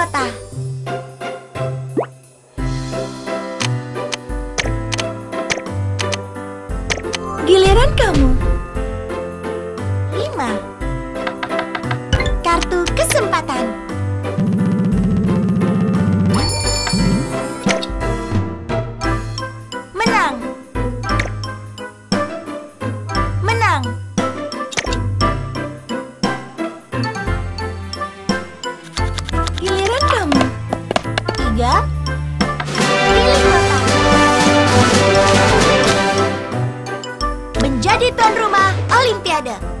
kota. Giliran kamu. Tuan rumah Olimpiade.